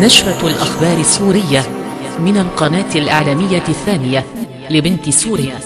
نشرة الأخبار السورية من القناة الإعلامية الثانية لبنت سوريا.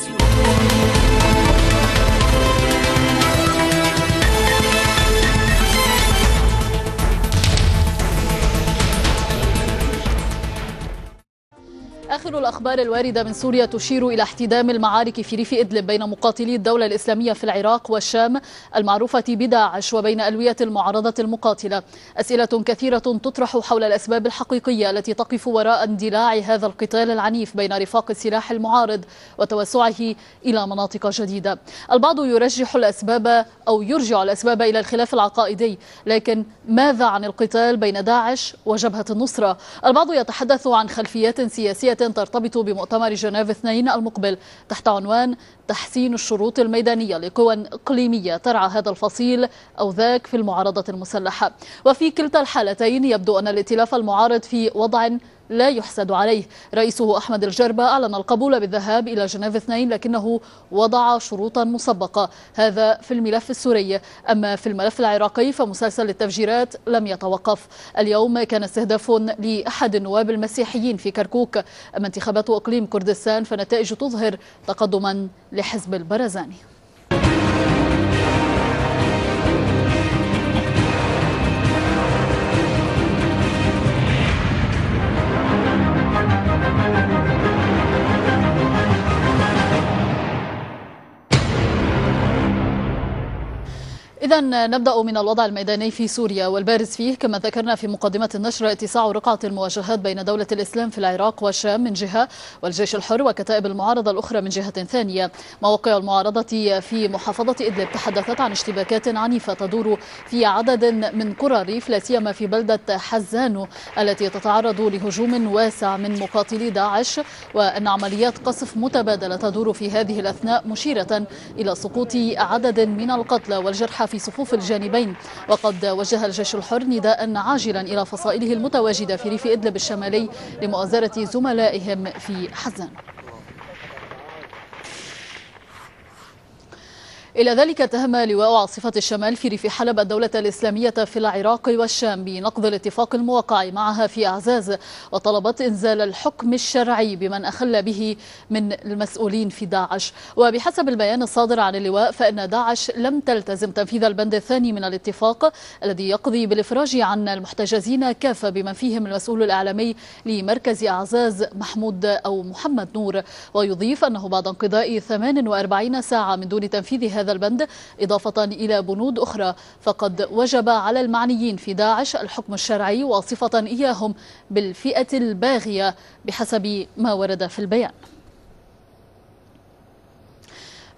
الأخبار الواردة من سوريا تشير إلى احتدام المعارك في ريف إدلب بين مقاتلي الدولة الإسلامية في العراق والشام المعروفة بداعش وبين ألوية المعارضة المقاتلة. أسئلة كثيرة تطرح حول الأسباب الحقيقية التي تقف وراء اندلاع هذا القتال العنيف بين رفاق السلاح المعارض وتوسعه إلى مناطق جديدة. البعض يرجح الأسباب أو يرجع الأسباب إلى الخلاف العقائدي لكن ماذا عن القتال بين داعش وجبهة النصرة؟ البعض يتحدث عن خلفيات سياسية ترتبط بمؤتمر جنيف اثنين المقبل تحت عنوان تحسين الشروط الميدانية لقوى إقليمية. ترعى هذا الفصيل أو ذاك في المعارضة المسلحة. وفي كلتا الحالتين يبدو أن الائتلاف المعارض في وضع لا يحسد عليه. رئيسه أحمد الجربة أعلن القبول بالذهاب إلى جنيف اثنين لكنه وضع شروطا مسبقة. هذا في الملف السوري. أما في الملف العراقي فمسلسل التفجيرات لم يتوقف. اليوم كان استهداف لأحد النواب المسيحيين في كركوك. أما انتخابات إقليم كردستان فنتائج تظهر تقدما لحزب البرزاني. إذا نبدأ من الوضع الميداني في سوريا والبارز فيه. كما ذكرنا في مقدمة النشر اتساع رقعة المواجهات بين دولة الإسلام في العراق والشام من جهة والجيش الحر وكتائب المعارضة الأخرى من جهة ثانية. مواقع المعارضة في محافظة إدلب تحدثت عن اشتباكات عنيفة تدور في عدد من قرى الريف لا سيما في بلدة حزانو التي تتعرض لهجوم واسع من مقاتلي داعش وأن عمليات قصف متبادلة تدور في هذه الأثناء مشيرة إلى سقوط عدد من القتلى والجرحى في صفوف الجانبين. وقد وجه الجيش الحر نداء عاجلا إلى فصائله المتواجدة في ريف إدلب الشمالي لمؤازرة زملائهم في حزان إلى ذلك اتهم لواء عاصفة الشمال في ريف حلب الدولة الإسلامية في العراق والشام بنقض الاتفاق الموقع معها في أعزاز وطلبت إنزال الحكم الشرعي بمن أخل به من المسؤولين في داعش. وبحسب البيان الصادر عن اللواء فإن داعش لم تلتزم تنفيذ البند الثاني من الاتفاق الذي يقضي بالإفراج عن المحتجزين كافة بمن فيهم المسؤول الإعلامي لمركز أعزاز محمود أو محمد نور. ويضيف أنه بعد انقضاء 48 ساعة من دون تنفيذ هذا هذا البند إضافة إلى بنود أخرى فقد وجب على المعنيين في داعش الحكم الشرعي واصفة إياهم بالفئة الباغية بحسب ما ورد في البيان.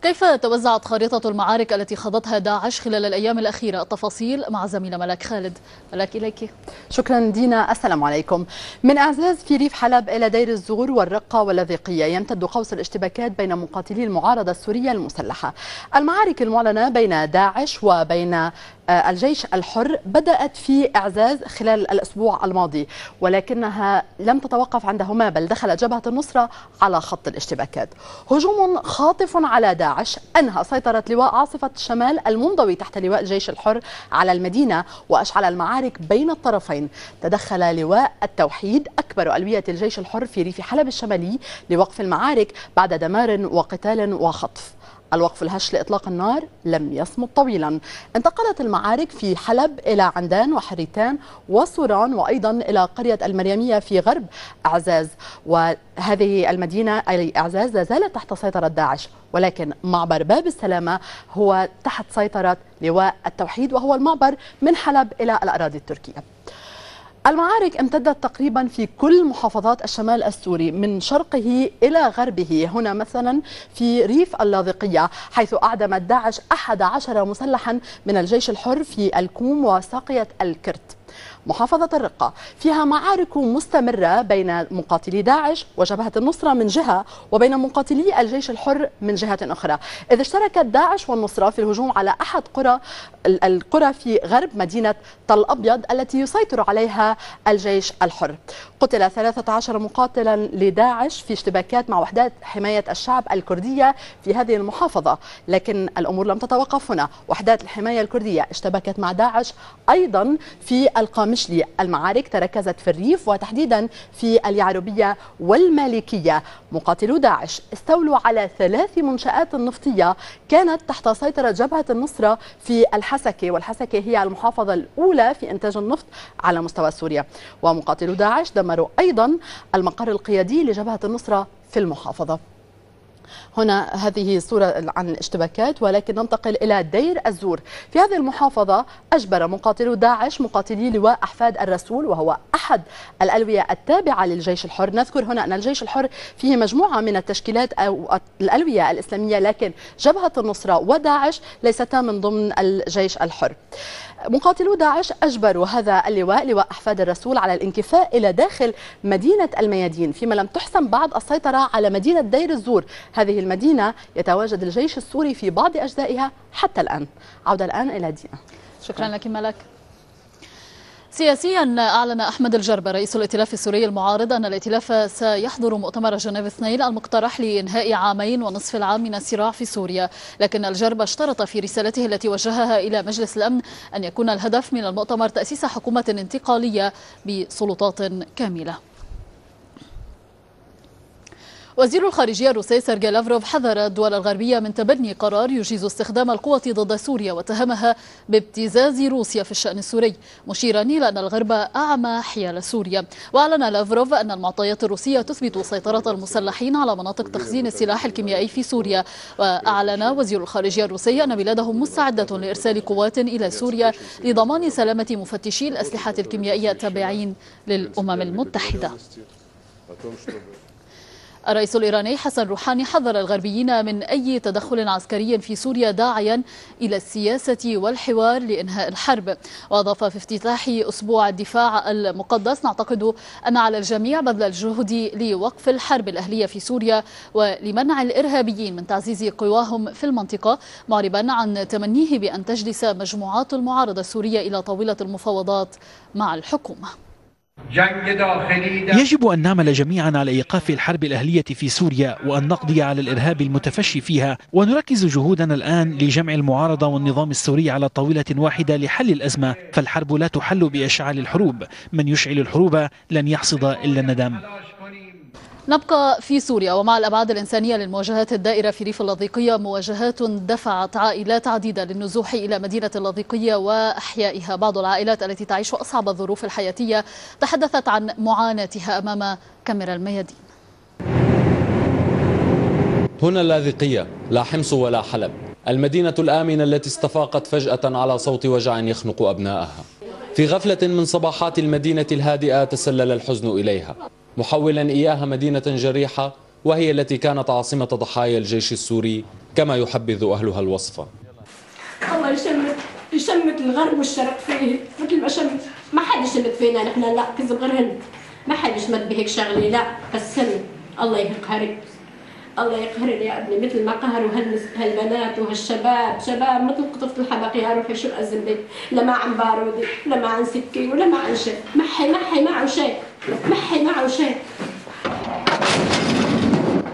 كيف توزعت خريطة المعارك التي خاضتها داعش خلال الأيام الأخيرة؟ التفاصيل مع زميلة ملاك خالد. ملاك إليك. شكرا دينا. السلام عليكم. من أعزاز في ريف حلب إلى دير الزغور والرقة واللاذقية يمتد قوس الاشتباكات بين مقاتلي المعارضة السورية المسلحة. المعارك المعلنة بين داعش وبين الجيش الحر بدأت في إعزاز خلال الأسبوع الماضي ولكنها لم تتوقف عندهما بل دخلت جبهة النصرة على خط الاشتباكات. هجوم خاطف على داعش أنهى سيطرة لواء عاصفة الشمال المنضوي تحت لواء الجيش الحر على المدينة وأشعل المعارك بين الطرفين. تدخل لواء التوحيد أكبر ألوية الجيش الحر في ريف حلب الشمالي لوقف المعارك بعد دمار وقتال وخطف. الوقف الهش لإطلاق النار لم يصمد طويلا. انتقلت المعارك في حلب إلى عندان وحريتان وصوران وأيضا إلى قرية المريمية في غرب أعزاز. وهذه المدينة أي أعزاز لا زالت تحت سيطرة داعش ولكن معبر باب السلامة هو تحت سيطرة لواء التوحيد وهو المعبر من حلب إلى الأراضي التركية. المعارك امتدت تقريبا في كل محافظات الشمال السوري من شرقه إلى غربه. هنا مثلا في ريف اللاذقية حيث أعدمت داعش 11 مسلحا من الجيش الحر في الكوم وساقية الكرت. محافظة الرقة. فيها معارك مستمرة بين مقاتلي داعش وجبهة النصرة من جهة وبين مقاتلي الجيش الحر من جهة أخرى. إذ اشتركت داعش والنصرة في الهجوم على أحد قرى القرى في غرب مدينة طل أبيض التي يسيطر عليها الجيش الحر. قتل 13 مقاتلا لداعش في اشتباكات مع وحدات حماية الشعب الكردية في هذه المحافظة. لكن الأمور لم تتوقف هنا. وحدات الحماية الكردية اشتبكت مع داعش أيضا في القامشلي المعارك تركزت في الريف وتحديدا في اليعربية والمالكية. مقاتلو داعش استولوا على ثلاث منشآت نفطية كانت تحت سيطرة جبهة النصرة في الحسكة والحسكة هي المحافظة الأولى في إنتاج النفط على مستوى سوريا. ومقاتلو داعش دمروا أيضا المقر القيادي لجبهة النصرة في المحافظة. هنا هذه صورة عن الاشتباكات ولكن ننتقل إلى دير الزور. في هذه المحافظة أجبر مقاتلو داعش مقاتلي لواء أحفاد الرسول وهو أحد الألوية التابعة للجيش الحر. نذكر هنا أن الجيش الحر فيه مجموعة من التشكيلات أو الألوية الإسلامية لكن جبهة النصرة وداعش ليستا من ضمن الجيش الحر. مقاتلو داعش أجبروا هذا اللواء لواء أحفاد الرسول على الانكفاء إلى داخل مدينة الميادين فيما لم تحسم بعد السيطرة على مدينة دير الزور. هذه المدينة يتواجد الجيش السوري في بعض أجزائها حتى الآن. عودة الآن إلى دينا شكرا لك ملك. سياسيا أعلن أحمد الجربة رئيس الائتلاف السوري المعارض أن الائتلاف سيحضر مؤتمر جنيف اثنين المقترح لإنهاء عامين ونصف العام من الصراع في سوريا. لكن الجربة اشترط في رسالته التي وجهها إلى مجلس الأمن أن يكون الهدف من المؤتمر تأسيس حكومة انتقالية بسلطات كاملة. وزير الخارجية الروسي سيرجي لافروف حذر الدول الغربية من تبني قرار يجيز استخدام القوة ضد سوريا واتهمها بابتزاز روسيا في الشأن السوري مشيرا إلى أن الغرب أعمى حيال سوريا. وأعلن لافروف أن المعطيات الروسية تثبت سيطرة المسلحين على مناطق تخزين السلاح الكيميائي في سوريا. وأعلن وزير الخارجية الروسي أن بلاده مستعدة لإرسال قوات إلى سوريا لضمان سلامة مفتشي الأسلحة الكيميائية التابعين للأمم المتحدة. الرئيس الإيراني حسن روحاني حذر الغربيين من أي تدخل عسكري في سوريا داعيا إلى السياسة والحوار لإنهاء الحرب. وأضاف في افتتاح أسبوع الدفاع المقدس نعتقد أن على الجميع بذل الجهد لوقف الحرب الأهلية في سوريا ولمنع الإرهابيين من تعزيز قواهم في المنطقة معربا عن تمنيه بأن تجلس مجموعات المعارضة السورية إلى طاولة المفاوضات مع الحكومة. يجب أن نعمل جميعا على إيقاف الحرب الأهلية في سوريا وأن نقضي على الإرهاب المتفشي فيها ونركز جهودنا الآن لجمع المعارضة والنظام السوري على طاولة واحدة لحل الأزمة فالحرب لا تحل بإشعال الحروب. من يشعل الحروب لن يحصد إلا الندم. نبقى في سوريا ومع الأبعاد الإنسانية للمواجهات الدائرة في ريف اللاذقية مواجهات دفعت عائلات عديدة للنزوح إلى مدينة اللاذقية وأحيائها. بعض العائلات التي تعيش أصعب الظروف الحياتية تحدثت عن معاناتها أمام كاميرا الميادين. هنا اللاذقية لا حمص ولا حلب. المدينة الآمنة التي استفاقت فجأة على صوت وجع يخنق أبنائها في غفلة من صباحات المدينة الهادئة تسلل الحزن إليها. محولا إياها مدينة جريحة وهي التي كانت عاصمة ضحايا الجيش السوري كما يحبذ أهلها الوصفة الله يشمت يشمت الغرب والشرق فيه مثل ما شمت. ما حد يشمت فينا نحن لا كذب غير هن ما حد يشمت بهيك شغلة لا. بس هن الله يقهرك الله يقهرني يا ابني مثل ما قهروا هالبنات وهالشباب. شباب مثل قطفة الحبق يا روحي شو الأزم لا ما عن بارودي لا ما عن سكين ولا ما عن شيء. محي محي معه شيء. محي معه شيء.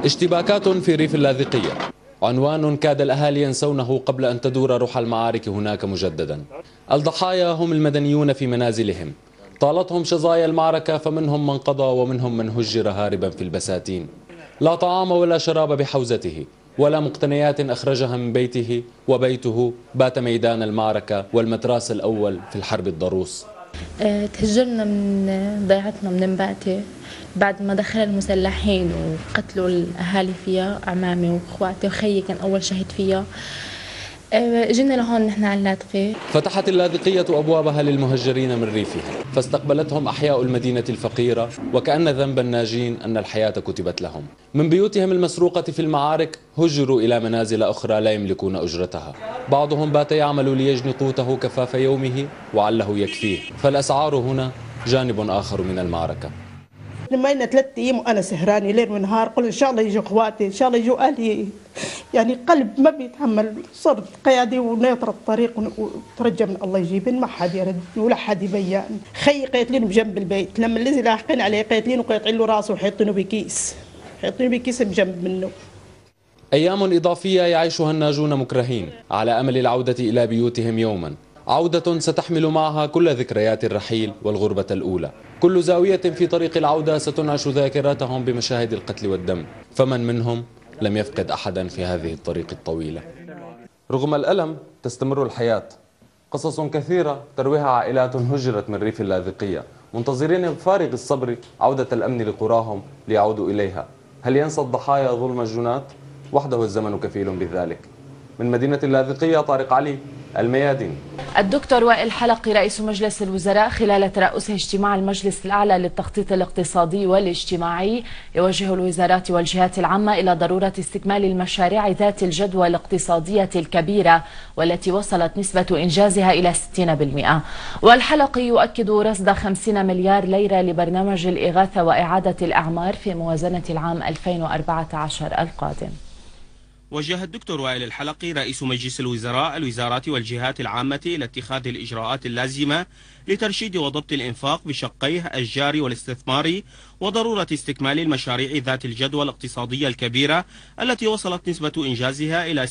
اشتباكات في ريف اللاذقية. عنوان كاد الأهالي ينسونه قبل أن تدور روح المعارك هناك مجددا. الضحايا هم المدنيون في منازلهم. طالتهم شظايا المعركة فمنهم من قضى ومنهم من هجر هاربا في البساتين. لا طعام ولا شراب بحوزته ولا مقتنيات أخرجها من بيته وبيته بات ميدان المعركة والمتراس الأول في الحرب الضروس. أه، تهجرنا من ضيعتنا من مباتة بعد ما دخل المسلحين وقتلوا الأهالي فيها أعمامي وأخواتي وخيي كان أول شهيد فيها. جينا لهون نحن على اللاذقية فتحت اللاذقية أبوابها للمهجرين من ريفها فاستقبلتهم أحياء المدينة الفقيرة وكأن ذنب الناجين أن الحياة كتبت لهم. من بيوتهم المسروقة في المعارك هجروا إلى منازل أخرى لا يملكون أجرتها. بعضهم بات يعمل ليجني قوته كفاف يومه وعله يكفيه. فالأسعار هنا جانب آخر من المعركة. لما لنا ثلاث أيام وأنا سهرانة ليل ونهار قلت إن شاء الله يجوا إخواتي إن شاء الله يجوا أهلي. يعني قلب ما بيتحمل صرت قيادي وناطر الطريق وترجى من الله يجيبني ما حد يرد ولا حد يبين. خي قيتلين بجنب البيت لما الذي لاحقين عليه قيتلين وقيطعين له راسه وحيطينه بكيس. حيطينه بكيس بجنب منه. أيام إضافية يعيشها الناجون مكرهين على أمل العودة إلى بيوتهم يوما. عودة ستحمل معها كل ذكريات الرحيل والغربة الأولى. كل زاوية في طريق العودة ستنعش ذاكرتهم بمشاهد القتل والدم. فمن منهم لم يفقد أحدا في هذه الطريق الطويلة. رغم الألم تستمر الحياة. قصص كثيرة ترويها عائلات هجرت من ريف اللاذقية. منتظرين بفارغ الصبر عودة الأمن لقراهم ليعودوا إليها. هل ينسى الضحايا ظلم الجنات؟ وحده الزمن كفيل بذلك. من مدينة اللاذقية طارق علي الميادين. الدكتور وائل حلقي رئيس مجلس الوزراء خلال ترأسه اجتماع المجلس الأعلى للتخطيط الاقتصادي والاجتماعي يوجه الوزارات والجهات العامة إلى ضرورة استكمال المشاريع ذات الجدوى الاقتصادية الكبيرة والتي وصلت نسبة إنجازها إلى 60% والحلقي يؤكد رصد 50 مليار ليرة لبرنامج الإغاثة وإعادة الأعمار في موازنة العام 2014 القادم. وجه الدكتور وائل الحلقي رئيس مجلس الوزراء الوزارات والجهات العامة إلى اتخاذ الإجراءات اللازمة لترشيد وضبط الإنفاق بشقيه الجاري والاستثماري وضرورة استكمال المشاريع ذات الجدوى الاقتصادية الكبيرة التي وصلت نسبة إنجازها إلى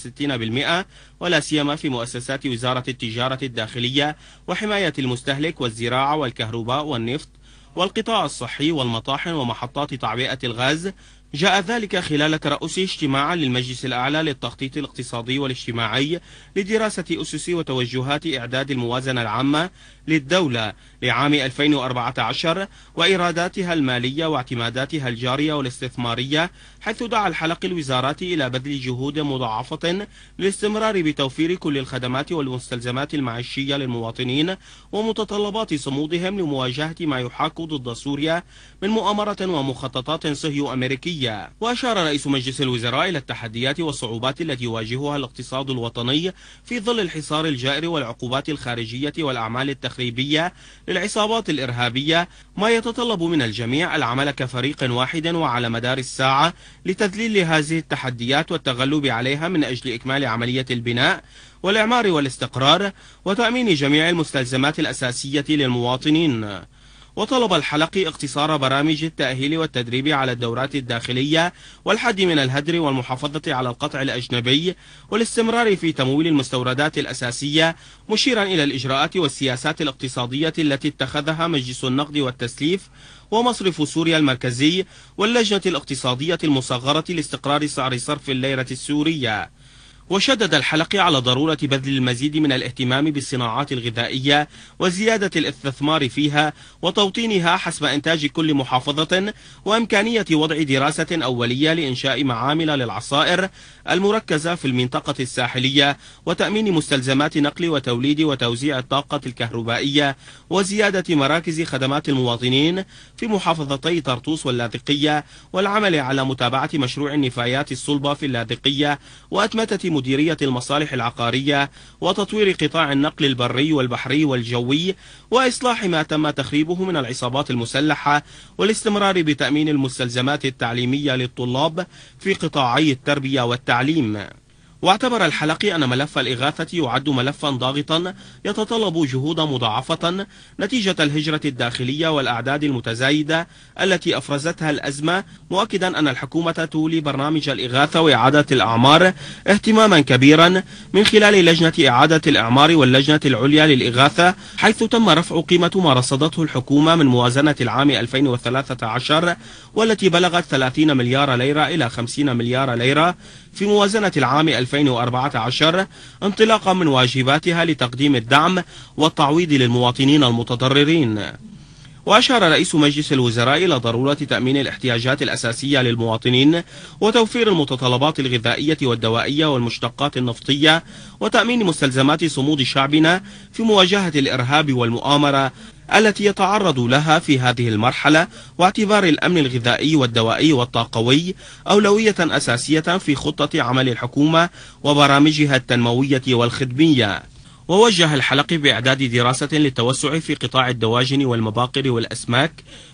60% ولا سيما في مؤسسات وزارة التجارة الداخلية وحماية المستهلك والزراعة والكهرباء والنفط والقطاع الصحي والمطاحن ومحطات تعبئة الغاز جاء ذلك خلال ترأس اجتماع للمجلس الأعلى للتخطيط الاقتصادي والاجتماعي لدراسة أسس وتوجهات إعداد الموازنة العامة للدولة لعام 2014 وإيراداتها المالية واعتماداتها الجارية والاستثمارية حيث دعا الحلق الوزارات إلى بذل جهود مضاعفة للاستمرار بتوفير كل الخدمات والمستلزمات المعيشية للمواطنين ومتطلبات صمودهم لمواجهة ما يحاك ضد سوريا من مؤامرة ومخططات صهيو أمريكية. وأشار رئيس مجلس الوزراء إلى التحديات والصعوبات التي يواجهها الاقتصاد الوطني في ظل الحصار الجائر والعقوبات الخارجية والأعمال التخريبية للعصابات الإرهابية ما يتطلب من الجميع العمل كفريق واحد وعلى مدار الساعة لتذليل هذه التحديات والتغلب عليها من أجل إكمال عملية البناء والإعمار والاستقرار وتأمين جميع المستلزمات الأساسية للمواطنين. وطلب الحلقي اقتصار برامج التأهيل والتدريب على الدورات الداخلية والحد من الهدر والمحافظة على القطع الأجنبي والاستمرار في تمويل المستوردات الأساسية مشيرا إلى الإجراءات والسياسات الاقتصادية التي اتخذها مجلس النقد والتسليف ومصرف سوريا المركزي واللجنة الاقتصادية المصغرة لاستقرار سعر صرف الليرة السورية. وشدد الحلقي على ضرورة بذل المزيد من الاهتمام بالصناعات الغذائية وزيادة الاستثمار فيها وتوطينها حسب إنتاج كل محافظة وإمكانية وضع دراسة أولية لإنشاء معامل للعصائر المركزة في المنطقة الساحلية وتأمين مستلزمات نقل وتوليد وتوزيع الطاقة الكهربائية وزيادة مراكز خدمات المواطنين في محافظتي طرطوس واللاذقية والعمل على متابعة مشروع النفايات الصلبة في اللاذقية وأتمتة مديرية المصالح العقارية وتطوير قطاع النقل البري والبحري والجوي وإصلاح ما تم تخريبه من العصابات المسلحة والاستمرار بتأمين المستلزمات التعليمية للطلاب في قطاعي التربية والتعليم. واعتبر الحلقي أن ملف الإغاثة يعد ملفا ضاغطا يتطلب جهود مضاعفة نتيجة الهجرة الداخلية والأعداد المتزايدة التي أفرزتها الأزمة مؤكدا أن الحكومة تولي برنامج الإغاثة وإعادة الأعمار اهتماما كبيرا من خلال لجنة إعادة الأعمار واللجنة العليا للإغاثة حيث تم رفع قيمة ما رصدته الحكومة من موازنة العام 2013 والتي بلغت 30 مليار ليرة إلى 50 مليار ليرة في موازنة العام 2014 انطلاقا من واجباتها لتقديم الدعم والتعويض للمواطنين المتضررين. وأشار رئيس مجلس الوزراء إلى ضرورة تأمين الاحتياجات الأساسية للمواطنين وتوفير المتطلبات الغذائية والدوائية والمشتقات النفطية وتأمين مستلزمات صمود شعبنا في مواجهة الإرهاب والمؤامرة التي يتعرض لها في هذه المرحلة واعتبار الأمن الغذائي والدوائي والطاقوي أولوية أساسية في خطة عمل الحكومة وبرامجها التنموية والخدمية. ووجه الحلقي بإعداد دراسة للتوسع في قطاع الدواجن والمباقر والأسماك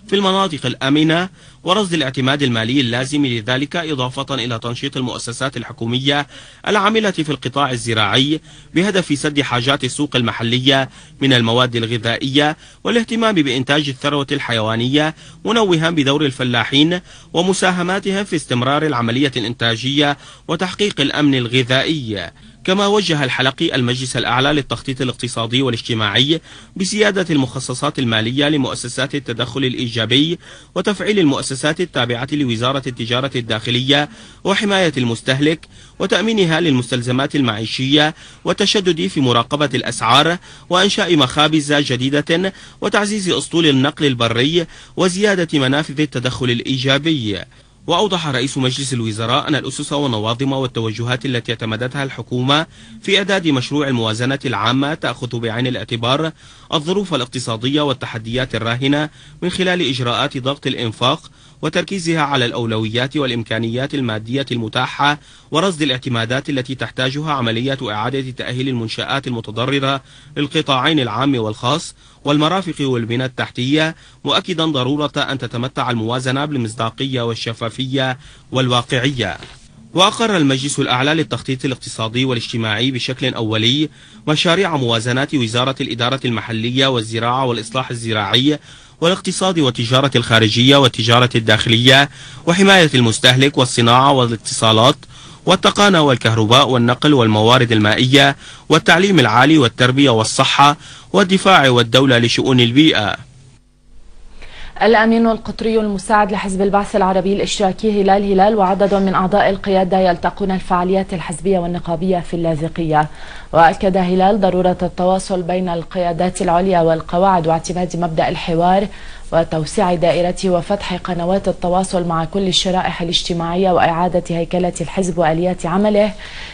في المناطق الآمنة ورصد الاعتماد المالي اللازم لذلك إضافة إلى تنشيط المؤسسات الحكومية العاملة في القطاع الزراعي بهدف سد حاجات السوق المحلية من المواد الغذائية والاهتمام بإنتاج الثروة الحيوانية منوها بدور الفلاحين ومساهماتهم في استمرار العملية الإنتاجية وتحقيق الأمن الغذائي. كما وجه الحلقي المجلس الأعلى للتخطيط الاقتصادي والاجتماعي بزيادة المخصصات المالية لمؤسسات التدخل الإيجابي وتفعيل المؤسسات التابعة لوزارة التجارة الداخلية وحماية المستهلك وتأمينها للمستلزمات المعيشية والتشدد في مراقبة الأسعار وإنشاء مخابز جديدة وتعزيز أسطول النقل البري وزيادة منافذ التدخل الإيجابي. وأوضح رئيس مجلس الوزراء أن الأسس والنواظم والتوجهات التي اعتمدتها الحكومة في إعداد مشروع الموازنة العامة تأخذ بعين الاعتبار الظروف الاقتصادية والتحديات الراهنة من خلال إجراءات ضغط الإنفاق وتركيزها على الأولويات والإمكانيات المادية المتاحة ورصد الاعتمادات التي تحتاجها عملية إعادة تأهيل المنشآت المتضررة للقطاعين العام والخاص والمرافق والبنى التحتية مؤكدا ضرورة أن تتمتع الموازنة بالمصداقية والشفافية والواقعية. وأقر المجلس الأعلى للتخطيط الاقتصادي والاجتماعي بشكل أولي مشاريع موازنات وزارة الإدارة المحلية والزراعة والإصلاح الزراعي والاقتصاد والتجارة الخارجية والتجارة الداخلية وحماية المستهلك والصناعة والاتصالات والتقانة والكهرباء والنقل والموارد المائية والتعليم العالي والتربية والصحة والدفاع والدولة لشؤون البيئة. الأمين القطري المساعد لحزب البعث العربي الاشتراكي هلال هلال وعدد من أعضاء القيادة يلتقون الفعاليات الحزبية والنقابية في اللاذقية. وأكد هلال ضرورة التواصل بين القيادات العليا والقواعد واعتماد مبدأ الحوار وتوسيع دائرته وفتح قنوات التواصل مع كل الشرائح الاجتماعية وإعادة هيكلة الحزب وآليات عمله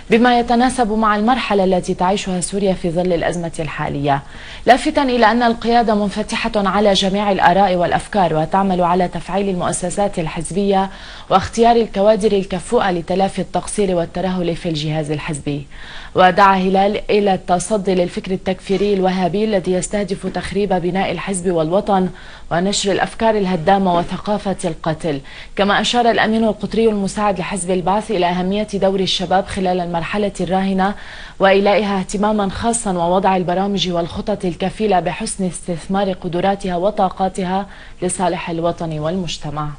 بما يتناسب مع المرحلة التي تعيشها سوريا في ظل الأزمة الحالية. لافتا إلى أن القيادة منفتحة على جميع الآراء والأفكار وتعمل على تفعيل المؤسسات الحزبية واختيار الكوادر الكفؤة لتلافي التقصير والترهل في الجهاز الحزبي. ودعا هلال إلى التصدي للفكر التكفيري الوهابي الذي يستهدف تخريب بناء الحزب والوطن ونشر الأفكار الهدامة وثقافة القتل. كما أشار الأمين القطري المساعد لحزب البعث إلى أهمية دور الشباب خلال المرحلة الراهنة وإلائها اهتماما خاصا ووضع البرامج والخطط الكفيلة بحسن استثمار قدراتها وطاقاتها لصالح الوطن والمجتمع.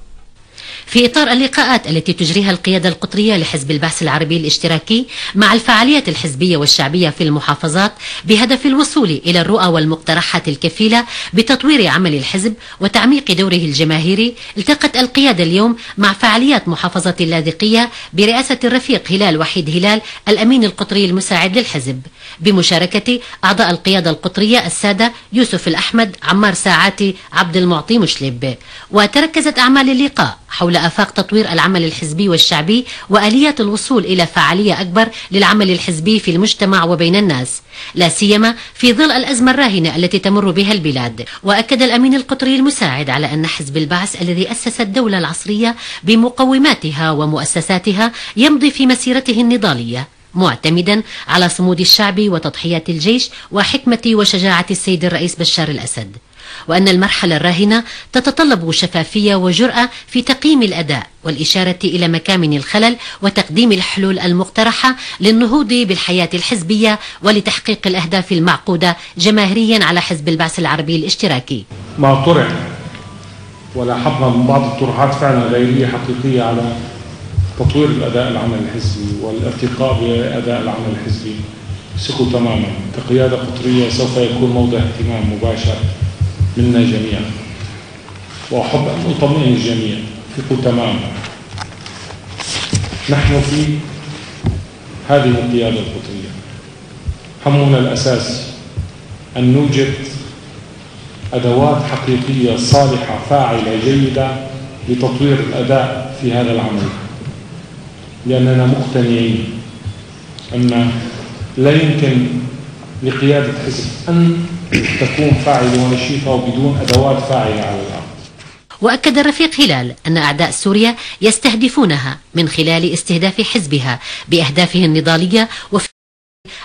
في إطار اللقاءات التي تجريها القيادة القطرية لحزب البعث العربي الاشتراكي مع الفعاليات الحزبية والشعبية في المحافظات بهدف الوصول إلى الرؤى والمقترحات الكفيلة بتطوير عمل الحزب وتعميق دوره الجماهيري التقت القيادة اليوم مع فعاليات محافظة اللاذقية برئاسة الرفيق هلال وحيد هلال الأمين القطري المساعد للحزب. بمشاركة أعضاء القيادة القطرية السادة يوسف الأحمد عمار ساعاتي عبد المعطي مشلب. وتركزت أعمال اللقاء حول آفاق تطوير العمل الحزبي والشعبي وآليات الوصول إلى فعالية أكبر للعمل الحزبي في المجتمع وبين الناس لا سيما في ظل الأزمة الراهنة التي تمر بها البلاد. وأكد الأمين القطري المساعد على أن حزب البعث الذي أسس الدولة العصرية بمقوماتها ومؤسساتها يمضي في مسيرته النضالية معتمدا على صمود الشعب وتضحيات الجيش وحكمة وشجاعة السيد الرئيس بشار الأسد. وأن المرحلة الراهنة تتطلب شفافية وجرأة في تقييم الأداء والإشارة إلى مكامن الخلل وتقديم الحلول المقترحة للنهوض بالحياة الحزبية ولتحقيق الأهداف المعقودة جماهيريا على حزب البعث العربي الاشتراكي. ما طرح ولاحظنا من بعض الطروحات فعلا غيرية حقيقية على تطوير الأداء العمل الحزبي والارتقاء بأداء العمل الحزبي. ثقوا تماما. كقيادة قطرية سوف يكون موضع اهتمام مباشر. منا جميعا. وأحب أن أطمئن الجميع. ثقوا تماما. نحن في هذه القيادة القطرية. همنا الأساسي أن نوجد أدوات حقيقية صالحة فاعلة جيدة لتطوير الأداء في هذا العمل. لأننا مقتنعين أن لا يمكن لقيادة حزب أن تكون فاعلة ونشيطة وبدون أدوات فاعلة على الأرض. وأكد الرفيق هلال أن أعداء سوريا يستهدفونها من خلال استهداف حزبها بأهدافه النضالية وفي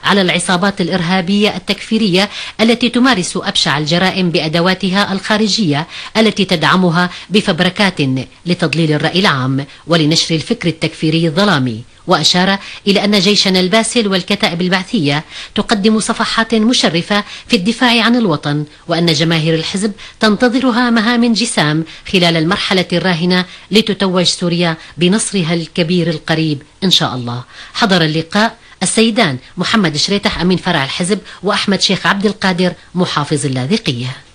على العصابات الإرهابية التكفيرية التي تمارس أبشع الجرائم بأدواتها الخارجية التي تدعمها بفبركات لتضليل الرأي العام ولنشر الفكر التكفيري الظلامي. وأشار إلى أن جيشنا الباسل والكتائب البعثية تقدم صفحات مشرفة في الدفاع عن الوطن وأن جماهير الحزب تنتظرها مهام جسام خلال المرحلة الراهنة لتتوج سوريا بنصرها الكبير القريب إن شاء الله. حضر اللقاء السيدان محمد شريتح أمين فرع الحزب وأحمد شيخ عبد القادر محافظ اللاذقية.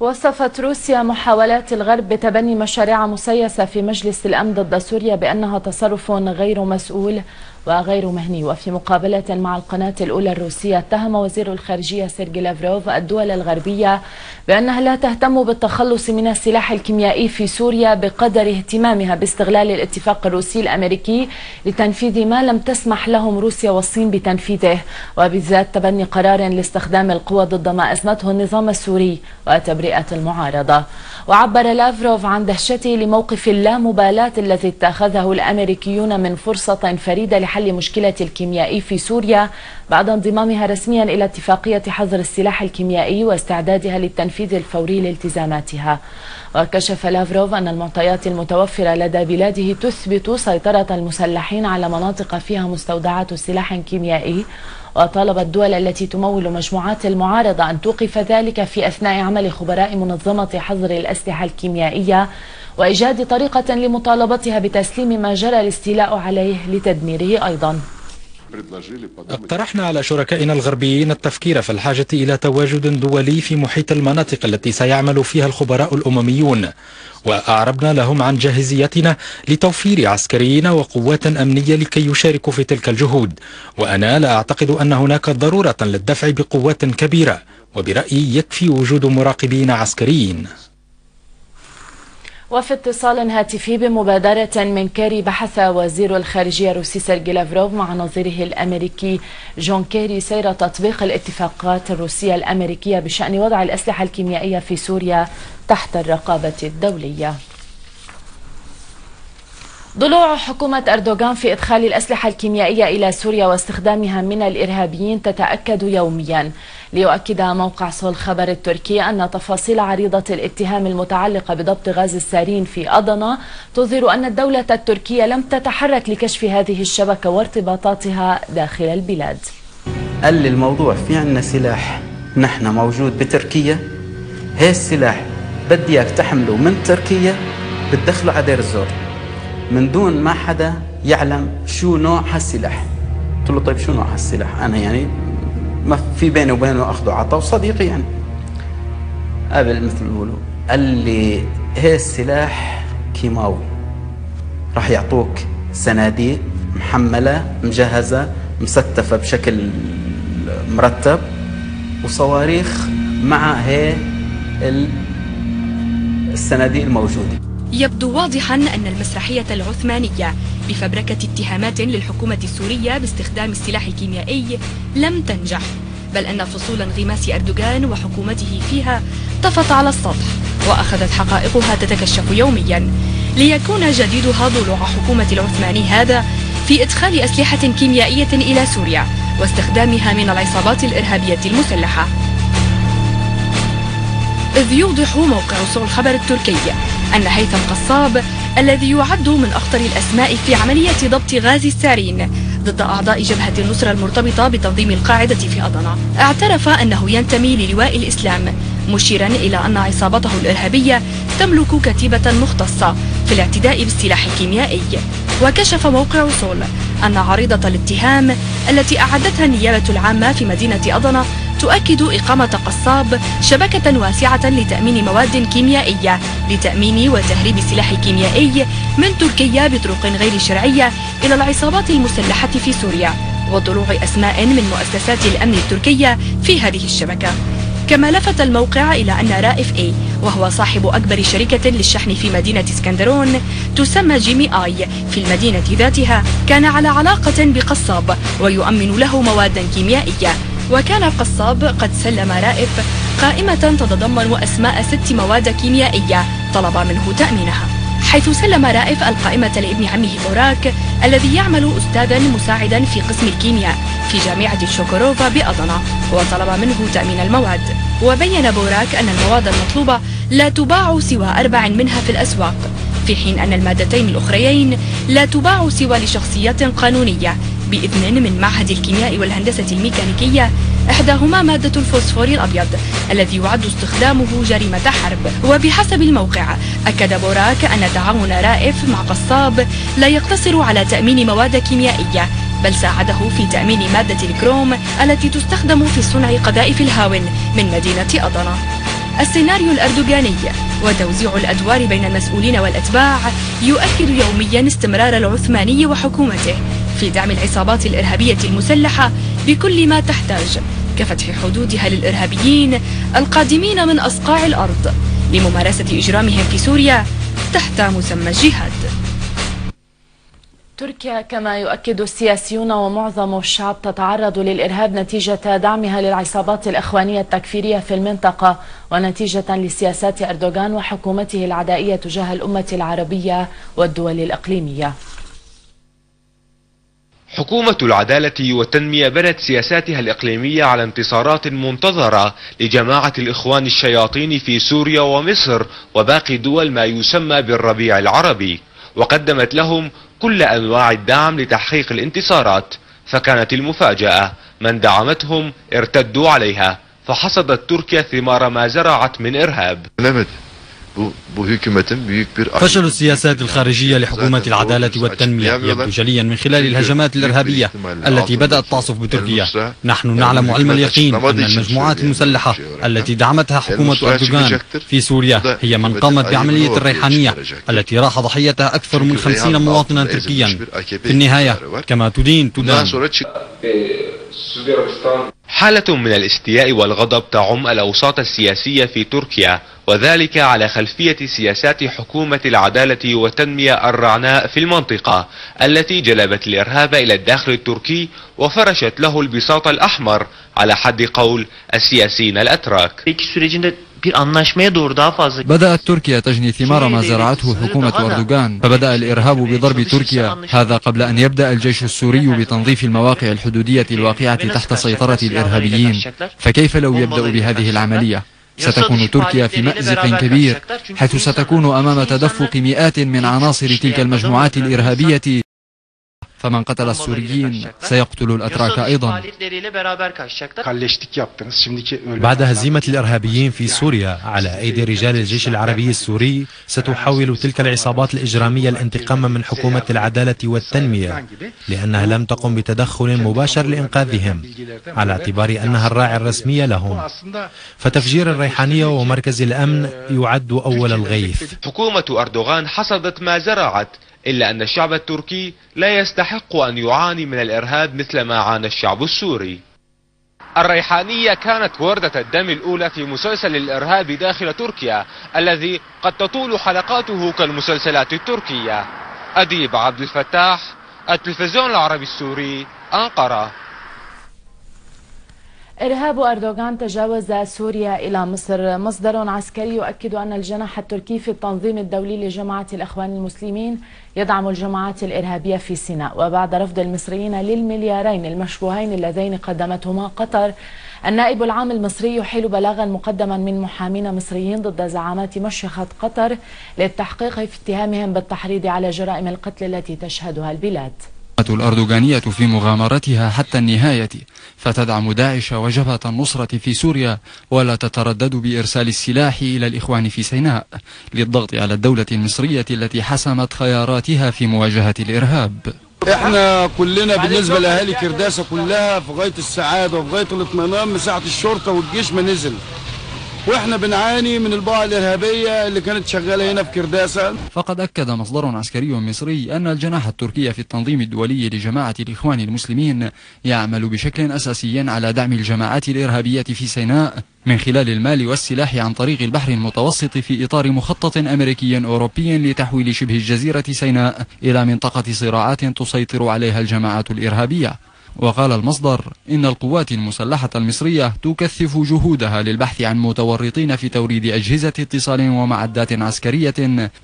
وصفت روسيا محاولات الغرب بتبني مشاريع مسيسة في مجلس الأمن ضد سوريا بأنها تصرف غير مسؤول وغير مهني. وفي مقابلة مع القناة الأولى الروسية اتهم وزير الخارجية سيرجي لافروف الدول الغربية بأنها لا تهتم بالتخلص من السلاح الكيميائي في سوريا بقدر اهتمامها باستغلال الاتفاق الروسي الأمريكي لتنفيذ ما لم تسمح لهم روسيا والصين بتنفيذه. وبالذات تبني قرار لاستخدام القوى ضد ما أزمته النظام السوري وتبرئة المعارضة. وعبر لافروف عن دهشته لموقف اللامبالاة الذي اتخذه الأمريكيون من فرصة فريدة لحل مشكلة الكيميائي في سوريا بعد انضمامها رسميا إلى اتفاقية حظر السلاح الكيميائي واستعدادها للتنفيذ الفوري لالتزاماتها. وكشف لافروف أن المعطيات المتوفرة لدى بلاده تثبت سيطرة المسلحين على مناطق فيها مستودعات سلاح كيميائي وطالب الدول التي تمول مجموعات المعارضة أن توقف ذلك في أثناء عمل خبراء منظمة حظر الأسلحة الكيميائية وإيجاد طريقة لمطالبتها بتسليم ما جرى الاستيلاء عليه لتدميره أيضا. اقترحنا على شركائنا الغربيين التفكير في الحاجة إلى تواجد دولي في محيط المناطق التي سيعمل فيها الخبراء الأمميون. وأعربنا لهم عن جاهزيتنا لتوفير عسكريين وقوات أمنية لكي يشاركوا في تلك الجهود. وأنا لا أعتقد أن هناك ضرورة للدفع بقوات كبيرة. وبرأيي يكفي وجود مراقبين عسكريين. وفي اتصال هاتفي بمبادرة من كيري بحث وزير الخارجية الروسي سيرجي لافروف مع نظيره الأمريكي جون كيري سير تطبيق الاتفاقات الروسية الأمريكية بشأن وضع الأسلحة الكيميائية في سوريا تحت الرقابة الدولية. ضلوع حكومة أردوغان في إدخال الأسلحة الكيميائية إلى سوريا واستخدامها من الإرهابيين تتأكد يوميا. ليؤكد موقع سول خبر التركي أن تفاصيل عريضة الاتهام المتعلقة بضبط غاز السارين في أضنا تظهر أن الدولة التركية لم تتحرك لكشف هذه الشبكة وارتباطاتها داخل البلاد. قال لي الموضوع في عنا سلاح. نحن موجود بتركيا. هي السلاح بدي اياك تحمله من تركيا بتدخله على دير الزور. من دون ما حدا يعلم شو نوع هالسلاح. قلت له طيب شو نوع هالسلاح؟ أنا يعني ما في بيني وبينه أخذ وعطاء وصديقي يعني. قبل مثل ما بيقولوا. قال لي هي السلاح كيماوي. راح يعطوك صناديق محملة مجهزة مستفة بشكل مرتب وصواريخ مع هي الصناديق الموجودة. يبدو واضحا أن المسرحية العثمانية بفبركة اتهامات للحكومة السورية باستخدام السلاح الكيميائي لم تنجح بل أن فصول انغماس أردوغان وحكومته فيها طفت على السطح وأخذت حقائقها تتكشف يوميا. ليكون جديدها ضلوع حكومة العثماني هذا في إدخال أسلحة كيميائية إلى سوريا واستخدامها من العصابات الإرهابية المسلحة. إذ يوضح موقع سوق الخبر التركي. أن هيثم قصاب الذي يعد من أخطر الأسماء في عملية ضبط غاز السارين ضد أعضاء جبهة النصرة المرتبطة بتنظيم القاعدة في أضنا اعترف أنه ينتمي للواء الإسلام مشيرا إلى أن عصابته الإرهابية تملك كتيبة مختصة في الاعتداء بالسلاح الكيميائي. وكشف موقع سول أن عريضة الاتهام التي أعدتها النيابة العامة في مدينة أضنا تؤكد إقامة قصاب شبكة واسعة لتأمين مواد كيميائية لتأمين وتهريب السلاح الكيميائي من تركيا بطرق غير شرعية إلى العصابات المسلحة في سوريا وطلوع أسماء من مؤسسات الأمن التركية في هذه الشبكة. كما لفت الموقع إلى أن رائف اي وهو صاحب أكبر شركة للشحن في مدينة اسكندرون تسمى جيمي آي. في المدينة ذاتها كان على علاقة بقصاب ويؤمن له مواد كيميائية. وكان قصاب قد سلم رائف قائمة تتضمن أسماء ست مواد كيميائية طلب منه تأمينها. حيث سلم رائف القائمة لابن عمه بوراك الذي يعمل أستاذا مساعدا في قسم الكيمياء في جامعة شوكوروفا بأضنا وطلب منه تأمين المواد. وبين بوراك أن المواد المطلوبة لا تباع سوى أربع منها في الأسواق في حين أن المادتين الأخريين لا تباع سوى لشخصيات قانونية بإذن من معهد الكيمياء والهندسة الميكانيكية. إحداهما مادة الفوسفور الأبيض الذي يعد استخدامه جريمة حرب. وبحسب الموقع أكد بوراك أن تعاون رائف مع قصاب لا يقتصر على تأمين مواد كيميائية بل ساعده في تأمين مادة الكروم التي تستخدم في صنع قذائف الهاون من مدينة أضنا السيناريو الأردوغاني وتوزيع الأدوار بين المسؤولين والأتباع يؤكد يوميا استمرار العثماني وحكومته. في دعم العصابات الإرهابية المسلحة بكل ما تحتاج كفتح حدودها للإرهابيين القادمين من أصقاع الأرض لممارسة إجرامهم في سوريا تحت مسمى الجهاد تركيا كما يؤكد السياسيون ومعظم الشعب تتعرض للإرهاب نتيجة دعمها للعصابات الإخوانية التكفيرية في المنطقة ونتيجة لسياسات أردوغان وحكومته العدائية تجاه الأمة العربية والدول الإقليمية. حكومة العدالة والتنمية بنت سياساتها الإقليمية على انتصارات منتظرة لجماعة الإخوان الشياطين في سوريا ومصر وباقي دول ما يسمى بالربيع العربي. وقدمت لهم كل أنواع الدعم لتحقيق الانتصارات فكانت المفاجأة. من دعمتهم ارتدوا عليها فحصدت تركيا ثمار ما زرعت من إرهاب. فشل السياسات الخارجية لحكومة العدالة والتنمية. يبدو جليا من خلال الهجمات الإرهابية التي بدأت تعصف بتركيا. نحن نعلم علم اليقين أن المجموعات المسلحة التي دعمتها حكومة أردوغان في سوريا هي من قامت بعملية الريحانية التي راح ضحيتها أكثر من خمسين مواطنا تركيا. في النهاية كما تدين تدان. حالة من الاستياء والغضب تعم الأوساط السياسية في تركيا وذلك على خلفية سياسات حكومة العدالة والتنمية الرعناء في المنطقة التي جلبت الإرهاب إلى الداخل التركي وفرشت له البساط الأحمر على حد قول السياسيين الأتراك. بدأت تركيا تجني ثمار ما زرعته حكومة أردوغان فبدأ الإرهاب بضرب تركيا. هذا قبل أن يبدأ الجيش السوري بتنظيف المواقع الحدودية الواقعة تحت سيطرة الإرهابيين. فكيف لو يبدأ بهذه العملية؟ ستكون تركيا في مأزق كبير حيث ستكون أمام تدفق مئات من عناصر تلك المجموعات الإرهابية. فمن قتل السوريين سيقتل الأتراك أيضا. بعد هزيمة الإرهابيين في سوريا على أيدي رجال الجيش العربي السوري ستحاول تلك العصابات الإجرامية الانتقام من حكومة العدالة والتنمية لأنها لم تقم بتدخل مباشر لإنقاذهم على اعتبار أنها الراعي الرسمي لهم. فتفجير الريحانية ومركز الأمن يعد أول الغيث. حكومة أردوغان حصدت ما زرعت إلا أن الشعب التركي لا يستحق أن يعاني من الإرهاب مثل ما عانى الشعب السوري. الريحانية كانت وردة الدم الأولى في مسلسل الإرهاب داخل تركيا الذي قد تطول حلقاته كالمسلسلات التركية. أديب عبد الفتاح التلفزيون العربي السوري أنقرة. إرهاب أردوغان تجاوز سوريا إلى مصر. مصدر عسكري يؤكد أن الجناح التركي في التنظيم الدولي لجماعة الأخوان المسلمين يدعم الجماعات الإرهابية في سيناء. وبعد رفض المصريين للمليارين المشبوهين اللذين قدمتهما قطر النائب العام المصري يحيل بلاغا مقدما من محامين مصريين ضد زعامات مشيخة قطر للتحقيق في اتهامهم بالتحريض على جرائم القتل التي تشهدها البلاد. الأردوغانية في مغامرتها حتى النهاية فتدعم داعش وجبهة النصرة في سوريا ولا تتردد بإرسال السلاح إلى الإخوان في سيناء للضغط على الدولة المصرية التي حسمت خياراتها في مواجهة الإرهاب. إحنا كلنا بالنسبة لأهالي كرداسة كلها في غاية السعادة وفي غاية الاطمئنان من ساعة الشرطة والجيش ما نزل. وإحنا بنعاني من الباعة الإرهابية اللي كانت شغالة هنا في كرداسة. فقد أكد مصدر عسكري مصري أن الجناح التركي في التنظيم الدولي لجماعة الإخوان المسلمين يعمل بشكل أساسي على دعم الجماعات الإرهابية في سيناء من خلال المال والسلاح عن طريق البحر المتوسط في إطار مخطط أمريكي أوروبي لتحويل شبه الجزيرة سيناء إلى منطقة صراعات تسيطر عليها الجماعات الإرهابية. وقال المصدر إن القوات المسلحة المصرية تكثف جهودها للبحث عن متورطين في توريد أجهزة اتصال ومعدات عسكرية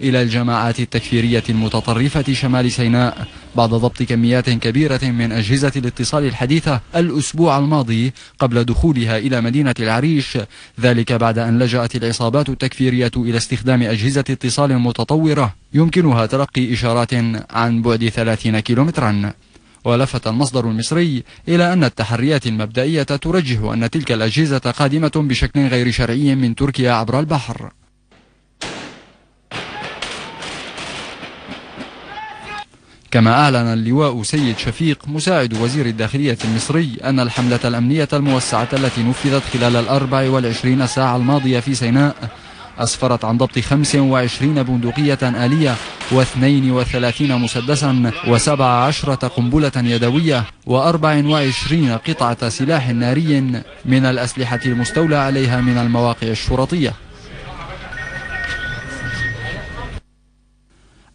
إلى الجماعات التكفيرية المتطرفة شمال سيناء بعد ضبط كميات كبيرة من أجهزة الاتصال الحديثة الأسبوع الماضي قبل دخولها إلى مدينة العريش. ذلك بعد أن لجأت العصابات التكفيرية إلى استخدام أجهزة اتصال متطورة. يمكنها تلقي إشارات عن بعد 30 كيلومترا. ولفت المصدر المصري إلى أن التحريات المبدئية ترجح أن تلك الأجهزة قادمة بشكل غير شرعي من تركيا عبر البحر. كما أعلن اللواء سيد شفيق مساعد وزير الداخلية المصري أن الحملة الأمنية الموسعة التي نفذت خلال الأربع والعشرين ساعة الماضية في سيناء أسفرت عن ضبط 25 بندقية آلية و32 مسدسا و17 قنبلة يدوية و24 قطعة سلاح ناري من الأسلحة المستولى عليها من المواقع الشرطية.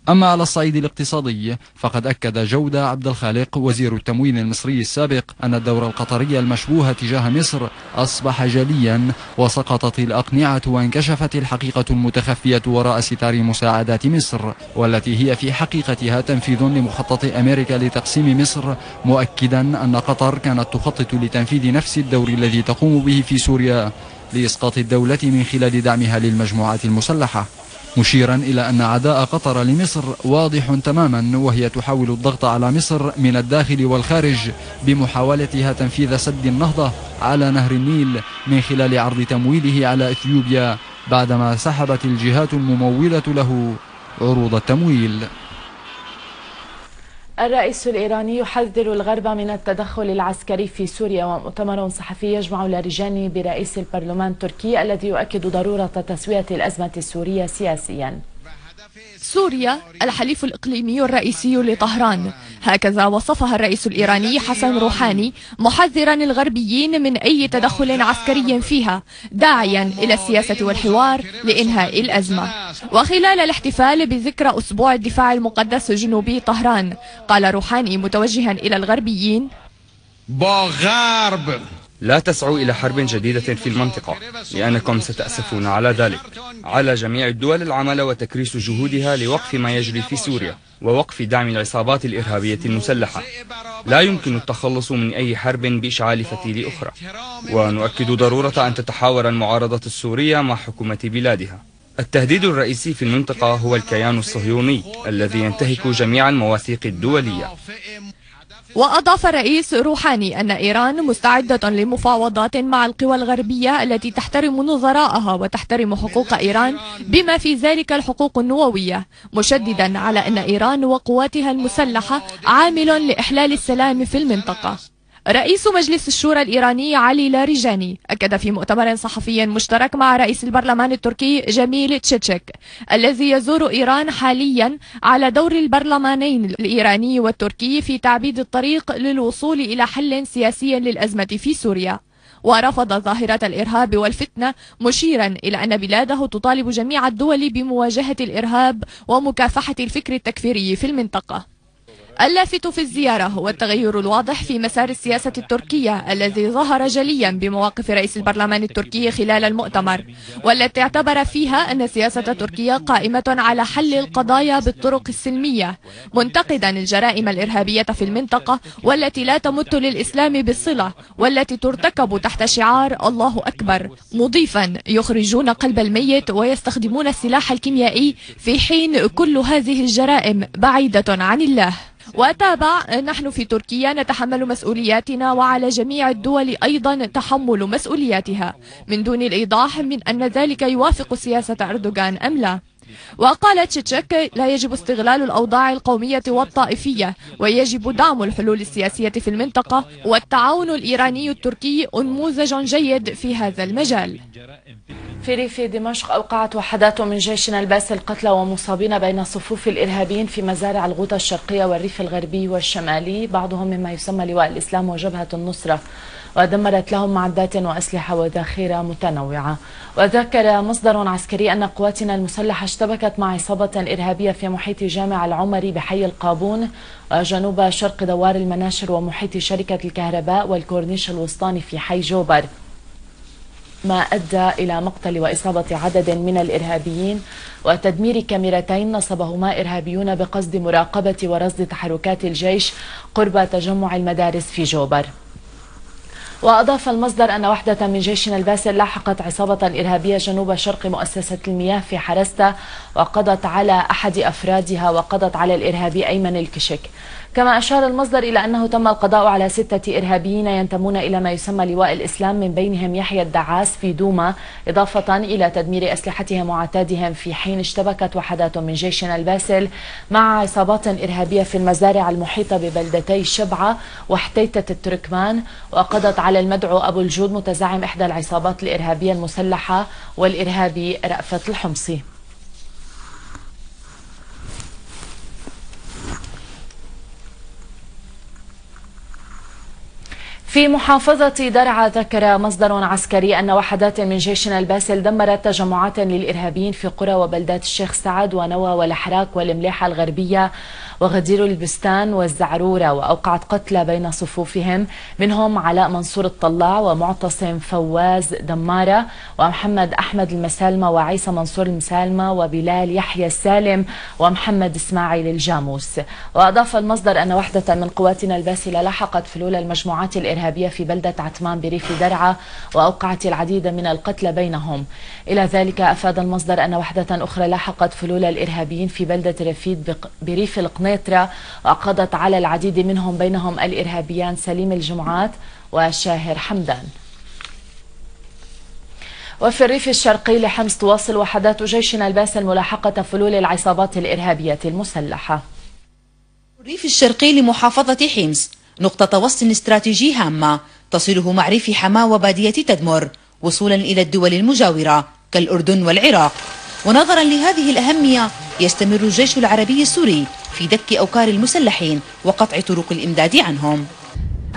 أما على الصعيد الاقتصادي فقد أكد جودة عبد الخالق وزير التموين المصري السابق أن الدور القطري المشبوه تجاه مصر أصبح جليا وسقطت الأقنعة وانكشفت الحقيقة المتخفية وراء ستار مساعدات مصر والتي هي في حقيقتها تنفيذ لمخطط أمريكا لتقسيم مصر مؤكدا أن قطر كانت تخطط لتنفيذ نفس الدور الذي تقوم به في سوريا لإسقاط الدولة من خلال دعمها للمجموعات المسلحة. مشيرا إلى أن عداء قطر لمصر واضح تماما وهي تحاول الضغط على مصر من الداخل والخارج بمحاولتها تنفيذ سد النهضة على نهر النيل من خلال عرض تمويله على إثيوبيا بعدما سحبت الجهات الممولة له عروض التمويل. الرئيس الإيراني يحذر الغرب من التدخل العسكري في سوريا ومؤتمر صحفي يجمع لاريجاني برئيس البرلمان التركي الذي يؤكد ضرورة تسوية الأزمة السورية سياسيا. سوريا الحليف الإقليمي الرئيسي لطهران. هكذا وصفها الرئيس الإيراني حسن روحاني محذرا الغربيين من أي تدخل عسكري فيها داعيا إلى السياسة والحوار لإنهاء الأزمة. وخلال الاحتفال بذكرى أسبوع الدفاع المقدس جنوبي طهران قال روحاني متوجها إلى الغربيين غرب لا تسعوا إلى حرب جديدة في المنطقة لأنكم ستأسفون على ذلك. على جميع الدول العمل وتكريس جهودها لوقف ما يجري في سوريا ووقف دعم العصابات الإرهابية المسلحة. لا يمكن التخلص من أي حرب بإشعال فتيل أخرى ونؤكد ضرورة أن تتحاور المعارضة السورية مع حكومة بلادها. التهديد الرئيسي في المنطقة هو الكيان الصهيوني الذي ينتهك جميع المواثيق الدولية. وأضاف الرئيس روحاني أن إيران مستعدة لمفاوضات مع القوى الغربية التي تحترم نظراءها وتحترم حقوق إيران بما في ذلك الحقوق النووية مشددا على أن إيران وقواتها المسلحة عامل لإحلال السلام في المنطقة. رئيس مجلس الشورى الإيراني علي لاريجاني أكد في مؤتمر صحفي مشترك مع رئيس البرلمان التركي جميل تشيتشك الذي يزور إيران حاليا على دور البرلمانين الإيراني والتركي في تعبيد الطريق للوصول إلى حل سياسي للأزمة في سوريا. ورفض ظاهرة الإرهاب والفتنة مشيرا إلى أن بلاده تطالب جميع الدول بمواجهة الإرهاب ومكافحة الفكر التكفيري في المنطقة. اللافت في الزيارة هو التغير الواضح في مسار السياسة التركية الذي ظهر جليا بمواقف رئيس البرلمان التركي خلال المؤتمر والتي اعتبر فيها أن سياسة تركيا قائمة على حل القضايا بالطرق السلمية منتقدا الجرائم الإرهابية في المنطقة والتي لا تمت للإسلام بالصلة والتي ترتكب تحت شعار الله أكبر. مضيفا يخرجون قلب الميت ويستخدمون السلاح الكيميائي في حين كل هذه الجرائم بعيدة عن الله. وتابع نحن في تركيا نتحمل مسؤولياتنا وعلى جميع الدول أيضا تحمل مسؤولياتها. من دون الإيضاح من أن ذلك يوافق سياسة أردوغان أم لا؟ وقال تشيتشك لا يجب استغلال الأوضاع القومية والطائفية ويجب دعم الحلول السياسية في المنطقة والتعاون الإيراني التركي أنموذج جيد في هذا المجال. في ريف دمشق أوقعت وحدات من جيشنا الباسل قتلى ومصابين بين صفوف الإرهابيين في مزارع الغوطة الشرقية والريف الغربي والشمالي بعضهم مما يسمى لواء الإسلام وجبهة النصرة. ودمرت لهم معدات وأسلحة وذخيرة متنوعة. وذكر مصدر عسكري أن قواتنا المسلحة اشتبكت مع عصابة إرهابية في محيط جامع العمري بحي القابون وجنوب شرق دوار المناشر ومحيط شركة الكهرباء والكورنيش الوسطاني في حي جوبر. ما أدى إلى مقتل وإصابة عدد من الإرهابيين وتدمير كاميرتين نصبهما إرهابيون بقصد مراقبة ورصد تحركات الجيش قرب تجمع المدارس في جوبر. وأضاف المصدر أن وحدة من جيشنا الباسل لاحقت عصابة إرهابية جنوب شرق مؤسسة المياه في حرستا وقضت على أحد أفرادها وقضت على الإرهابي أيمن الكشك. كما أشار المصدر إلى أنه تم القضاء على ستة إرهابيين ينتمون إلى ما يسمى لواء الإسلام من بينهم يحيى الدعاس في دوما إضافة إلى تدمير أسلحتهم وعتادهم في حين اشتبكت وحدات من جيشنا الباسل مع عصابات إرهابية في المزارع المحيطة ببلدتي شبعة وحتيتة التركمان. وقضت على المدعو أبو الجود متزعم إحدى العصابات الإرهابية المسلحة والإرهابي رأفت الحمصي. في محافظة درعا ذكر مصدر عسكري أن وحدات من جيشنا الباسل دمرت تجمعات للإرهابيين في قرى وبلدات الشيخ سعد ونوى والحراك والمليحة الغربية وغدير البستان والزعرورة وأوقعت قتلى بين صفوفهم منهم علاء منصور الطلاع ومعتصم فواز دمارة ومحمد أحمد المسالمة وعيسى منصور المسالمة وبلال يحيى السالم ومحمد إسماعيل الجاموس. وأضاف المصدر أن وحدة من قواتنا الباسلة لحقت فلول المجموعات الإرهابية في بلدة عتمان بريف درعا وأوقعت العديد من القتلى بينهم. إلى ذلك أفاد المصدر أن وحدة أخرى لاحقت فلول الإرهابيين في بلدة رفيد بريف القنيطرة وقضت على العديد منهم بينهم الإرهابيان سليم الجمعات وشاهر حمدان. وفي الريف الشرقي لحمص تواصل وحدات جيشنا الباسل ملاحقة فلول العصابات الإرهابية المسلحة. الريف الشرقي لمحافظة حمص نقطة وصل استراتيجي هامة تصله مع ريف حماة وبادية تدمر وصولا إلى الدول المجاورة كالأردن والعراق. ونظرا لهذه الأهمية يستمر الجيش العربي السوري في دك أوكار المسلحين وقطع طرق الإمداد عنهم.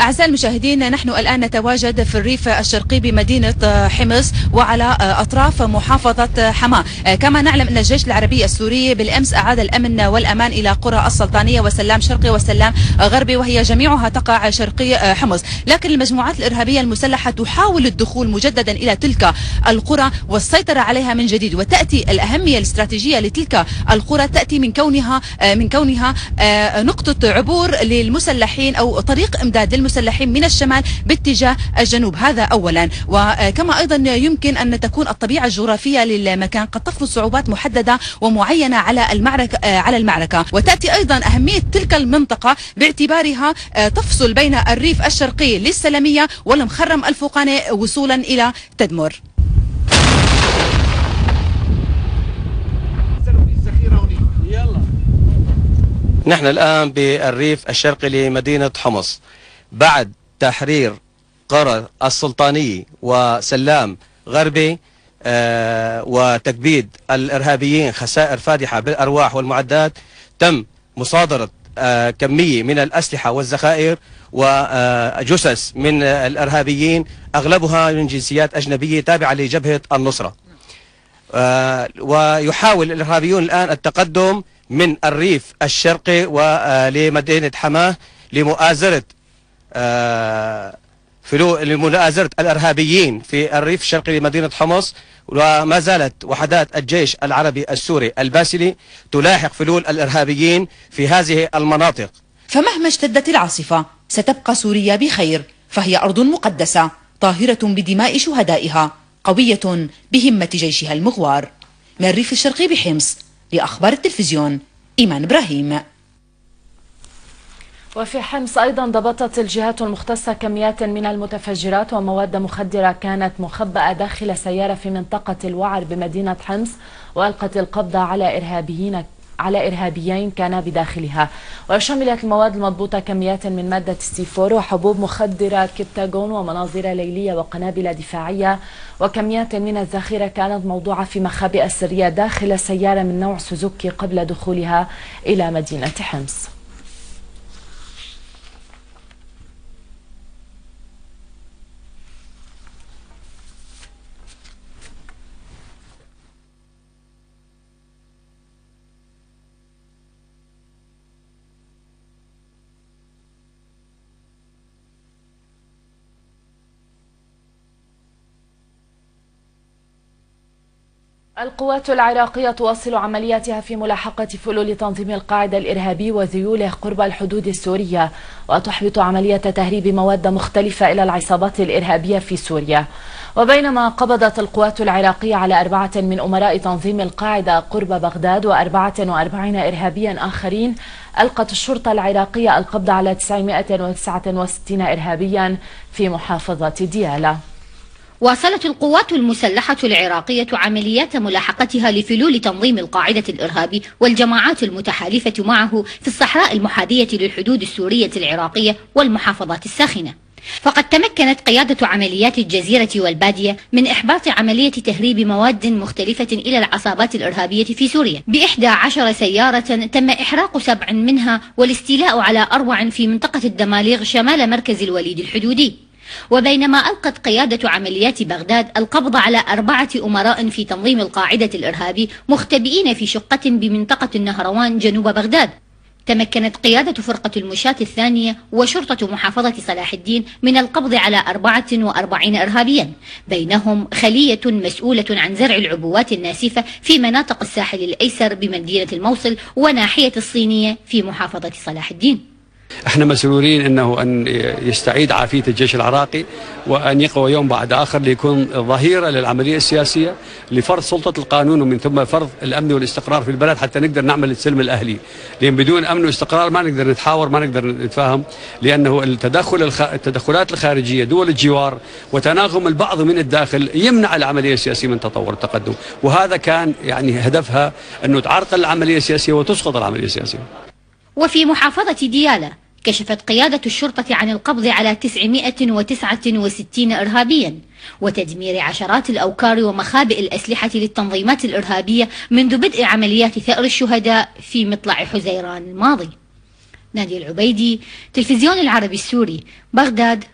أعزائي المشاهدين نحن الآن نتواجد في الريف الشرقي بمدينة حمص وعلى أطراف محافظة حماة. كما نعلم أن الجيش العربي السوري بالأمس أعاد الأمن والأمان إلى قرى السلطانية وسلام شرقي وسلام غربي وهي جميعها تقع شرقي حمص. لكن المجموعات الإرهابية المسلحة تحاول الدخول مجددا إلى تلك القرى والسيطرة عليها من جديد. وتأتي الأهمية الاستراتيجية لتلك القرى تأتي من كونها من كونها نقطة عبور للمسلحين أو طريق إمداد للمسلحين. المسلحين من الشمال باتجاه الجنوب. هذا أولا. وكما أيضا يمكن أن تكون الطبيعة الجغرافية للمكان قد تفرض صعوبات محددة ومعينة على المعركة على المعركة. وتأتي أيضا أهمية تلك المنطقة باعتبارها تفصل بين الريف الشرقي للسلمية والمخرم الفوقاني وصولا إلى تدمر. نحن الآن بالريف الشرقي لمدينة حمص. بعد تحرير قرى السلطانية وسلام غربي آه وتكبيد الإرهابيين خسائر فادحة بالأرواح والمعدات تم مصادرة آه كمية من الأسلحة والذخائر وجثث من الإرهابيين أغلبها من جنسيات أجنبية تابعة لجبهة النصرة. آه ويحاول الإرهابيون الآن التقدم من الريف الشرقي ولمدينة حماة لمؤازرة فلو لمؤازرة الإرهابيين في الريف الشرقي لمدينة حمص وما زالت وحدات الجيش العربي السوري الباسلي تلاحق فلول الإرهابيين في هذه المناطق. فمهما اشتدت العاصفة ستبقى سوريا بخير فهي أرض مقدسة طاهرة بدماء شهدائها قوية بهمة جيشها المغوار. من الريف الشرقي بحمص لأخبار التلفزيون إيمان إبراهيم. وفي حمص أيضا ضبطت الجهات المختصة كميات من المتفجرات ومواد مخدرة كانت مخبأة داخل سيارة في منطقة الوعر بمدينة حمص وألقت القبض على إرهابيين على إرهابيين كانا بداخلها. وشملت المواد المضبوطة كميات من مادة ستيفور وحبوب مخدرة كبتاغون ومناظير ليلية وقنابل دفاعية. وكميات من الذخيرة كانت موضوعة في مخابئ سرية داخل سيارة من نوع سوزوكي قبل دخولها إلى مدينة حمص. القوات العراقية تواصل عملياتها في ملاحقة فلول تنظيم القاعدة الإرهابي وذيوله قرب الحدود السورية وتحبط عملية تهريب مواد مختلفة إلى العصابات الإرهابية في سوريا. وبينما قبضت القوات العراقية على أربعة من أمراء تنظيم القاعدة قرب بغداد وأربعة وأربعين إرهابيا آخرين ألقت الشرطة العراقية القبض على 969 إرهابيا في محافظة ديالى واصلت القوات المسلحة العراقية عمليات ملاحقتها لفلول تنظيم القاعدة الإرهابي والجماعات المتحالفة معه في الصحراء المحاذية للحدود السورية العراقية والمحافظات الساخنة. فقد تمكنت قيادة عمليات الجزيرة والبادية من إحباط عملية تهريب مواد مختلفة إلى العصابات الإرهابية في سوريا. بإحدى عشر سيارة تم إحراق سبع منها والاستيلاء على أروع في منطقة الدماليغ شمال مركز الوليد الحدودي. وبينما ألقت قيادة عمليات بغداد القبض على أربعة أمراء في تنظيم القاعدة الإرهابي مختبئين في شقة بمنطقة النهروان جنوب بغداد. تمكنت قيادة فرقة المشاة الثانية وشرطة محافظة صلاح الدين من القبض على 44 إرهابيا. بينهم خلية مسؤولة عن زرع العبوات الناسفة في مناطق الساحل الأيسر بمدينة الموصل وناحية الصينية في محافظة صلاح الدين. إحنا مسرورين انه ان يستعيد عافية الجيش العراقي وان يقوى يوم بعد آخر ليكون ظهيرة للعملية السياسية لفرض سلطة القانون ومن ثم فرض الأمن والاستقرار في البلد حتى نقدر نعمل السلم الأهلي. لأن بدون أمن واستقرار ما نقدر نتحاور ما نقدر نتفاهم لأنه التدخل الخ... التدخلات الخارجية دول الجوار وتناغم البعض من الداخل يمنع العملية السياسية من تطور التقدم. وهذا كان يعني هدفها انه تعرقل العملية السياسية وتسقط العملية السياسية. وفي محافظة ديالى كشفت قيادة الشرطة عن القبض على 969 إرهابيا وتدمير عشرات الأوكار ومخابئ الأسلحة للتنظيمات الإرهابية منذ بدء عمليات ثأر الشهداء في مطلع حزيران الماضي. نادي العبيدي تلفزيون العربي السوري بغداد.